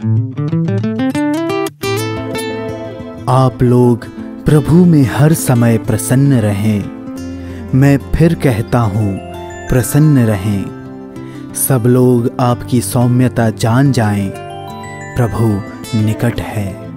आप लोग प्रभु में हर समय प्रसन्न रहें। मैं फिर कहता हूँ, प्रसन्न रहें। सब लोग आपकी सौम्यता जान जाएँ। प्रभु निकट है।